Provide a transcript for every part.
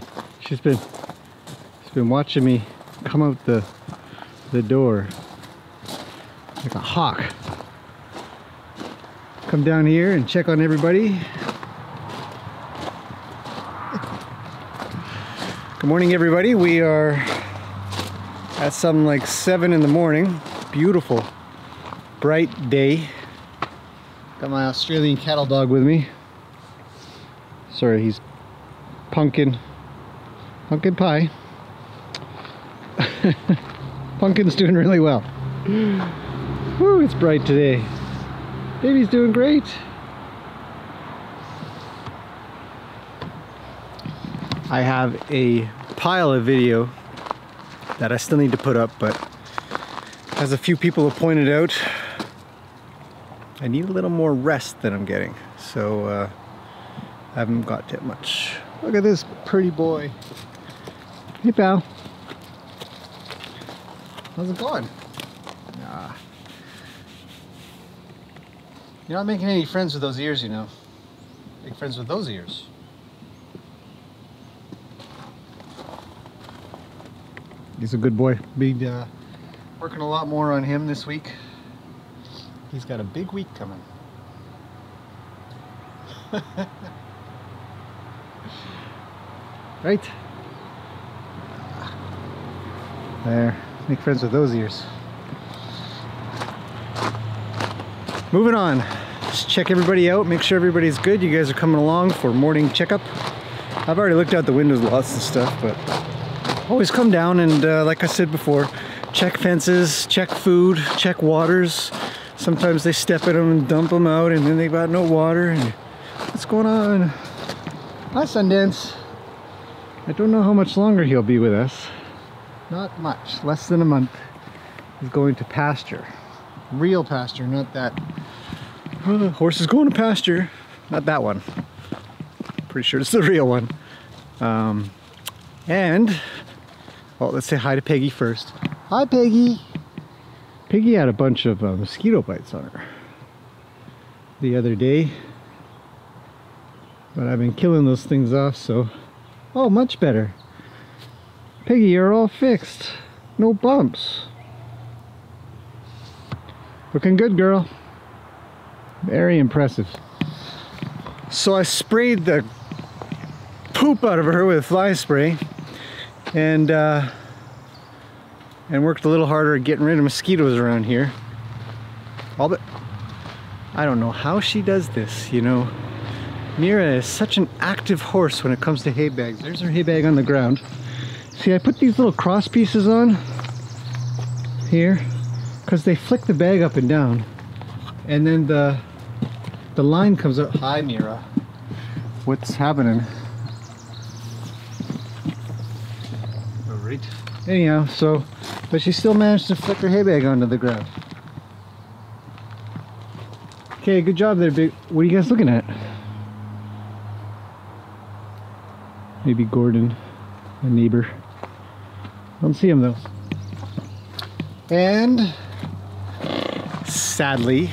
she's been she's been watching me come out the the door like a hawk. Come down here and check on everybody. Good morning everybody. We are at some like seven in the morning. Beautiful bright day. Got my Australian cattle dog with me. Sorry, he's pumpkin. Pumpkin pie. Pumpkin's doing really well. Woo, it's bright today. Baby's doing great. I have a pile of video that I still need to put up, but as a few people have pointed out, I need a little more rest than I'm getting. So uh, I haven't got that much. Look at this pretty boy. Hey pal. How's it going? Nah. You're not making any friends with those ears, you know. Make friends with those ears. He's a good boy. Be uh, working a lot more on him this week. He's got a big week coming. right? There. Make friends with those ears. Moving on. Just check everybody out, make sure everybody's good. You guys are coming along for morning checkup. I've already looked out the windows lots and stuff, but always come down and uh, like I said before, check fences, check food, check waters. Sometimes they step in them and dump them out and then they got no water. And what's going on? Hi Sundance. I don't know how much longer he'll be with us. Not much, less than a month. is going to pasture. Real pasture, not that. Oh, horse is going to pasture. Not that one. Pretty sure it's the real one. Um, and, well, let's say hi to Peggy first. Hi, Peggy. Peggy had a bunch of uh, mosquito bites on her the other day. But I've been killing those things off, so... Oh, much better. Peggy, you're all fixed. No bumps. Looking good, girl. Very impressive. So I sprayed the poop out of her with fly spray and uh, and worked a little harder at getting rid of mosquitoes around here. All but I don't know how she does this, you know. Mira is such an active horse when it comes to hay bags. There's her hay bag on the ground. See, I put these little cross pieces on here because they flick the bag up and down and then the the line comes out. Hi, Mira. What's happening? All right. Anyhow, so, but she still managed to flick her hay bag onto the ground. Okay, good job there, big. What are you guys looking at? Maybe Gordon, a neighbor. Don't see him though. And sadly,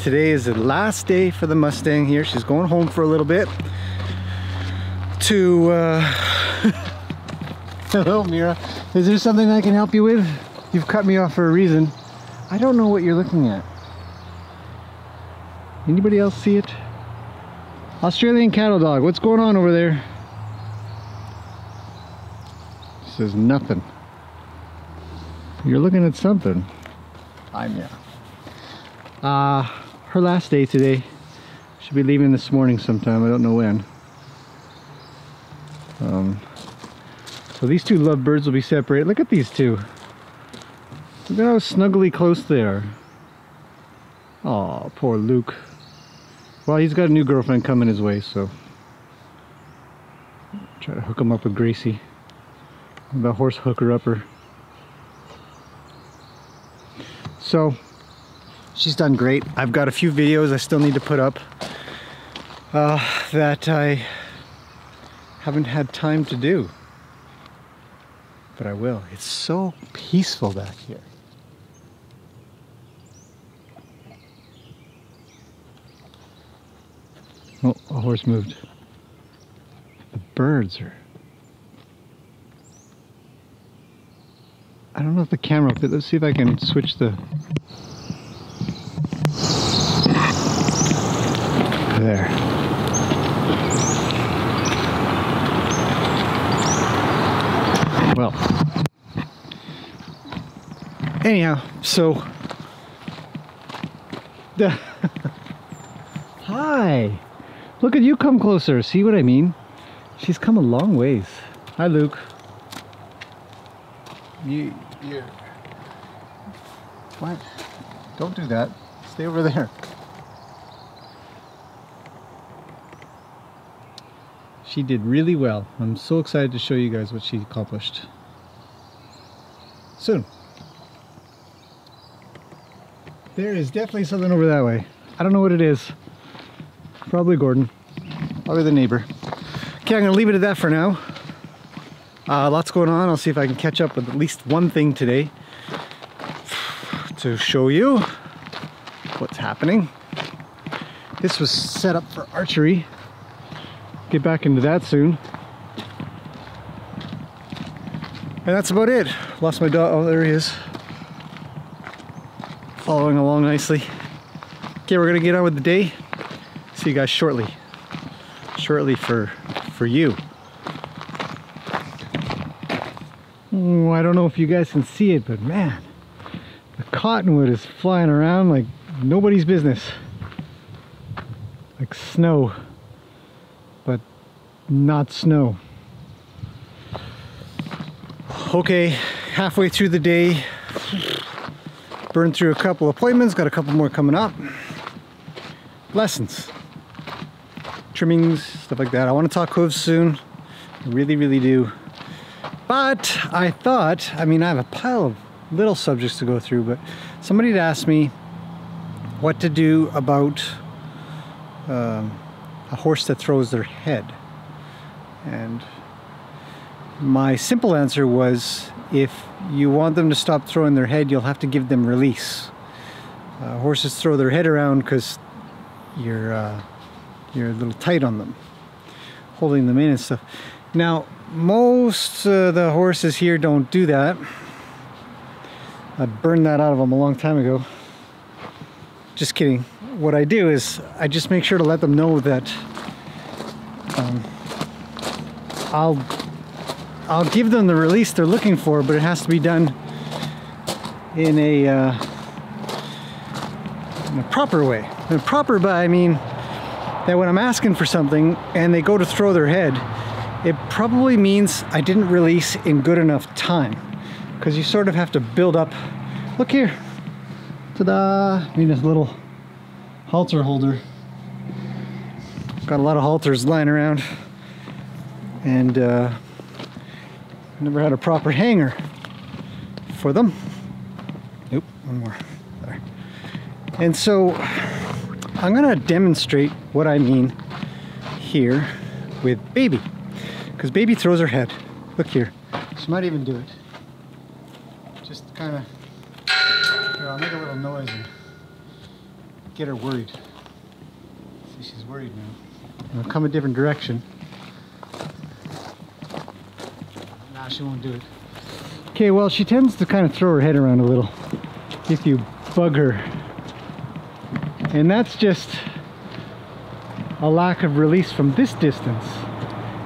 today is the last day for the Mustang here. She's going home for a little bit to, uh, hello Mira. Is there something I can help you with? You've cut me off for a reason. I don't know what you're looking at. Anybody else see it? Australian cattle dog, what's going on over there? Says nothing. You're looking at something. I'm yeah. Uh, her last day today. She'll be leaving this morning sometime. I don't know when. Um, so these two lovebirds will be separated. Look at these two. Look at how snuggly close they are. Oh, poor Luke. Well, he's got a new girlfriend coming his way, so try to hook him up with Gracie. The horse hooker upper. So, she's done great. I've got a few videos I still need to put up uh, that I haven't had time to do. But I will. It's so peaceful back here. Oh, a horse moved. The birds are I don't know if the camera fit. Let's see if I can switch the. There. Well. Anyhow, so. The Hi. Look at you come closer. See what I mean? She's come a long ways. Hi, Luke. You, you. What? Don't do that. Stay over there. She did really well. I'm so excited to show you guys what she accomplished. Soon. There is definitely something over that way. I don't know what it is. Probably Gordon. Probably the neighbor. Okay, I'm gonna leave it at that for now. Uh, lots going on. I'll see if I can catch up with at least one thing today to show you what's happening. This was set up for archery. Get back into that soon. And that's about it. Lost my dog. Oh, there he is. Following along nicely. Okay, we're gonna get on with the day. See you guys shortly. Shortly for for you. I don't know if you guys can see it, but man, the cottonwood is flying around like nobody's business. Like snow, but not snow. Okay, halfway through the day, burned through a couple appointments, got a couple more coming up. Lessons, trimmings, stuff like that. I want to talk hooves soon. I really, really do. But I thought, I mean, I have a pile of little subjects to go through, but somebody had asked me what to do about um, a horse that throws their head. And my simple answer was if you want them to stop throwing their head, you'll have to give them release. Uh, horses throw their head around because you're, uh, you're a little tight on them, holding them in and stuff. Now, most uh, the horses here don't do that. I burned that out of them a long time ago. Just kidding. What I do is I just make sure to let them know that um, I'll I'll give them the release they're looking for, but it has to be done in a, uh, in a proper way. And proper by I mean that when I'm asking for something and they go to throw their head, it probably means I didn't release in good enough time because you sort of have to build up. Look here. Ta-da! Mean, this little halter holder. Got a lot of halters lying around and uh, never had a proper hanger for them. Nope, one more. There. And so I'm gonna demonstrate what I mean here with baby. Because baby throws her head. Look here. She might even do it. Just kind of, here, I'll make a little noise and get her worried. See, she's worried now. I'll come a different direction. Nah, she won't do it. Okay, well, she tends to kind of throw her head around a little if you bug her. And that's just a lack of release from this distance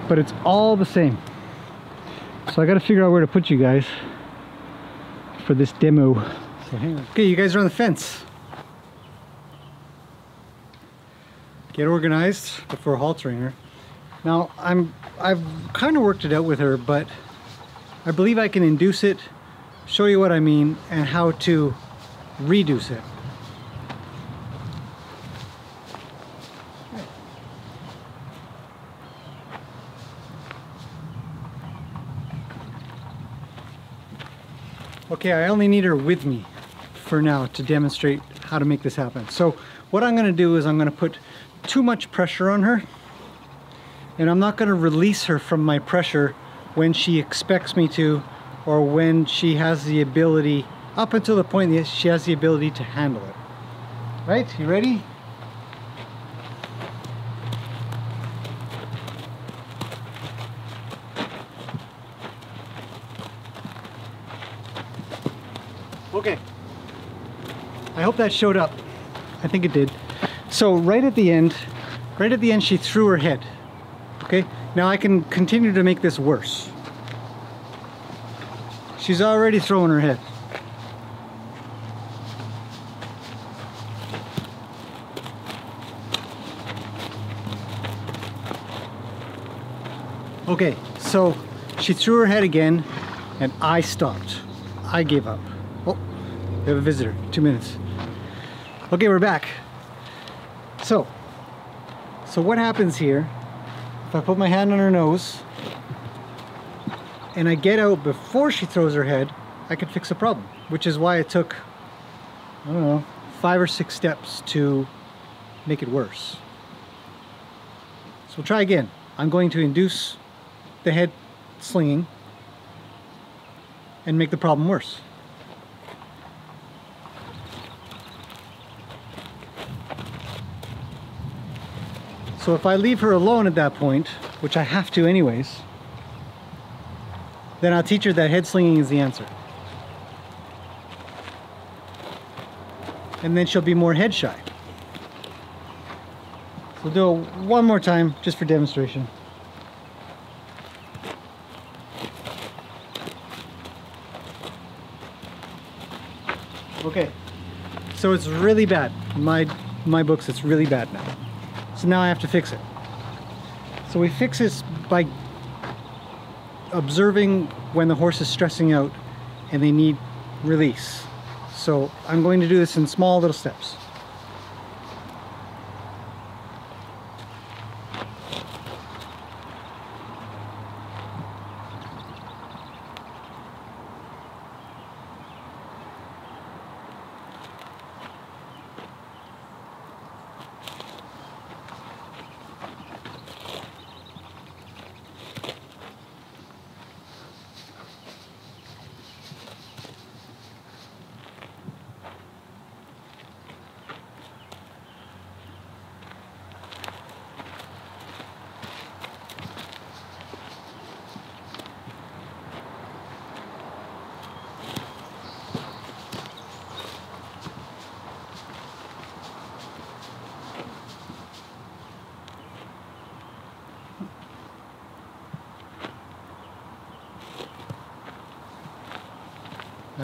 but it's all the same. So I got to figure out where to put you guys for this demo. So okay, you guys are on the fence. Get organized before haltering her. Now I'm I've kind of worked it out with her, but I believe I can induce it, show you what I mean, and how to reduce it. Okay, I only need her with me for now to demonstrate how to make this happen. So what I'm gonna do is I'm gonna put too much pressure on her and I'm not gonna release her from my pressure when she expects me to or when she has the ability, up until the point that she has the ability to handle it. Right, you ready? Okay. I hope that showed up. I think it did. So right at the end, right at the end, she threw her head. Okay, now I can continue to make this worse. She's already throwing her head. Okay, so she threw her head again and I stopped. I gave up. Oh, we have a visitor. Two minutes. Okay, we're back. So, so what happens here, if I put my hand on her nose and I get out before she throws her head, I can fix a problem, which is why it took, I don't know, five or six steps to make it worse. So we'll try again. I'm going to induce the head slinging and make the problem worse. So if I leave her alone at that point, which I have to anyways, then I'll teach her that head slinging is the answer. And then she'll be more head shy. So do it one more time just for demonstration. Okay, so it's really bad. My, my books, it's really bad now. So now I have to fix it. So we fix this by observing when the horse is stressing out and they need release. So I'm going to do this in small little steps.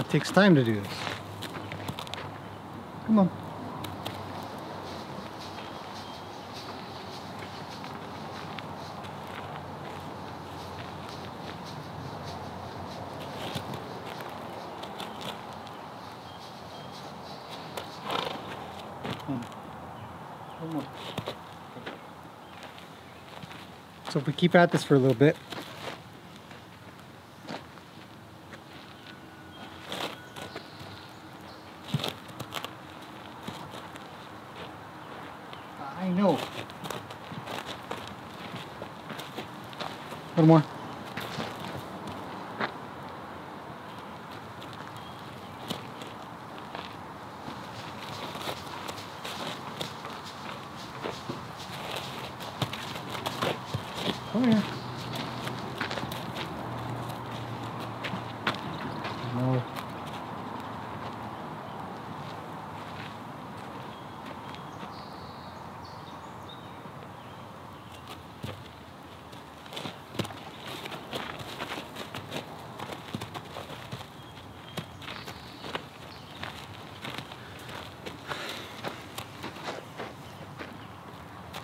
That takes time to do this. Come on. So if we keep at this for a little bit, I know. One more. Come here. No.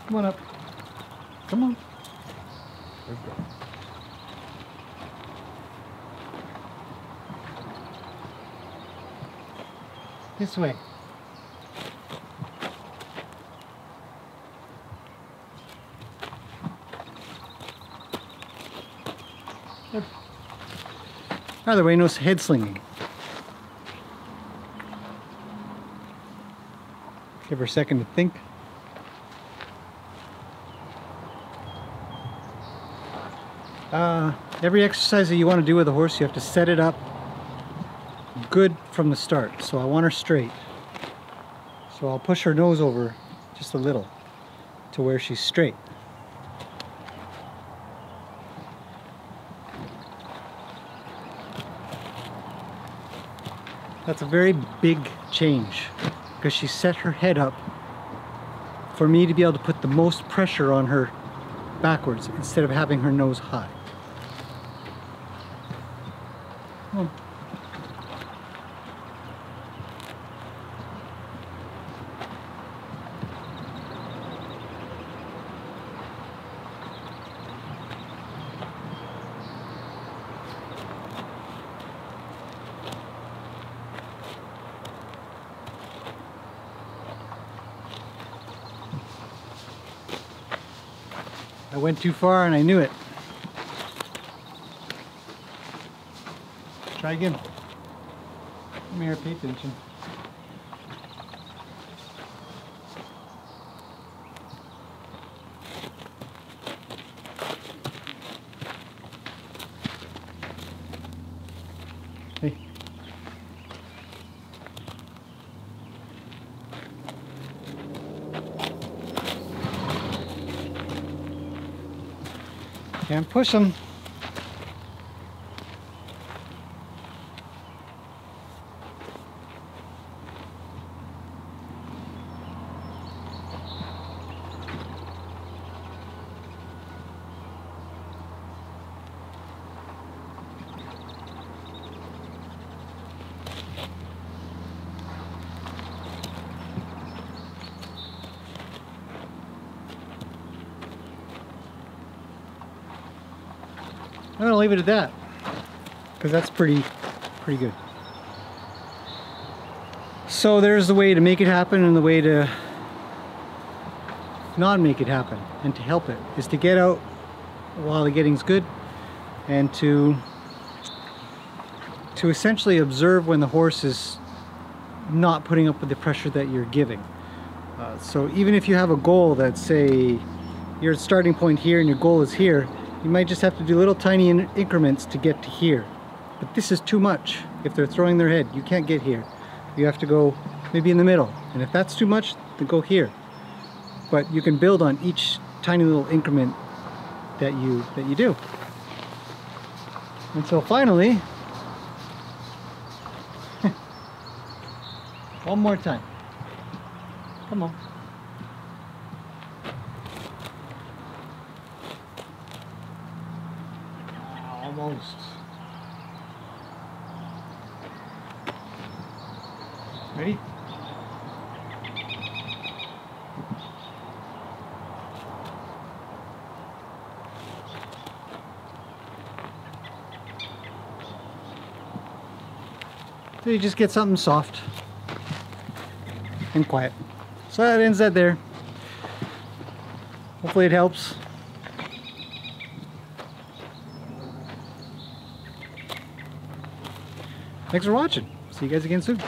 Come on up. Come on. Good girl. This way. Either way, no head slinging. Give her a second to think. Uh, every exercise that you want to do with a horse, you have to set it up good from the start. So I want her straight. So I'll push her nose over just a little to where she's straight. That's a very big change because she set her head up for me to be able to put the most pressure on her backwards instead of having her nose high. I went too far and I knew it. Try again. Come here, pay attention. Can't push them. I'm gonna leave it at that because that's pretty pretty good. So there's the way to make it happen and the way to not make it happen and to help it is to get out while the getting's good and to to essentially observe when the horse is not putting up with the pressure that you're giving. Uh, so even if you have a goal that say your starting point here and your goal is here you might just have to do little tiny increments to get to here. But this is too much. If they're throwing their head, you can't get here. You have to go maybe in the middle. And if that's too much, then go here. But you can build on each tiny little increment that you that you do. And so finally, one more time. Come on. Ready? So you just get something soft and quiet. So that ends that there. Hopefully it helps. Thanks for watching. See you guys again soon.